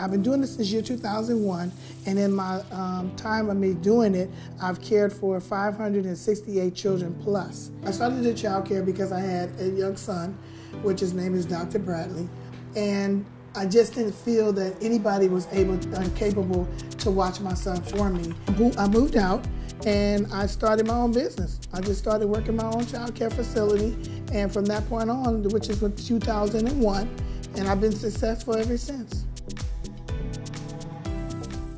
I've been doing this since year 2001, and in my um, time of me doing it, I've cared for 568 children plus. I started the child care because I had a young son, which his name is Dr. Bradley, and I just didn't feel that anybody was able, to, capable to watch my son for me. I moved out and I started my own business. I just started working my own child care facility, and from that point on, which is 2001, and I've been successful ever since.